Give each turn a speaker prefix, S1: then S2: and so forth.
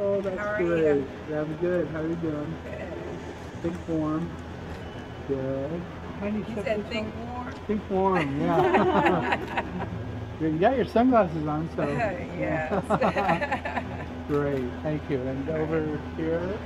S1: Oh, that's
S2: How are
S1: great.
S2: you?
S1: Good. How are you doing? Good. Think warm. Good. Tiny
S2: You said think warm?
S1: Think warm, yeah. you got your sunglasses on, so.
S2: yes.
S1: Great, thank you. And over here.